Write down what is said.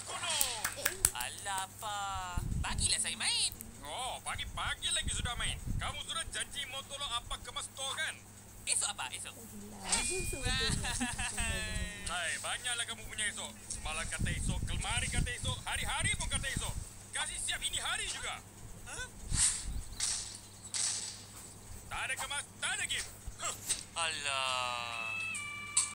aku no. Alah apa? Bagilah saya main. Oh, pagi-pagi lagi sudah main. Kamu sudah janji mau tolong apa kemas to kan? Esok apa? Esok. Hai, banyaklah kamu punya esok. Malah kata esok, kelmari kata esok, hari-hari pun kata esok. Kasih siap ini hari juga. Huh? Tak ada kemas, tak ada game. Huh. Alah.